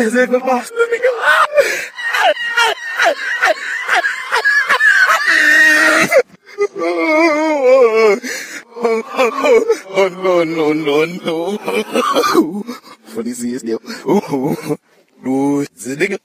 is in the boss? Let me go. Oh, no, no, no, no. What is this. Oh, no, the nigga.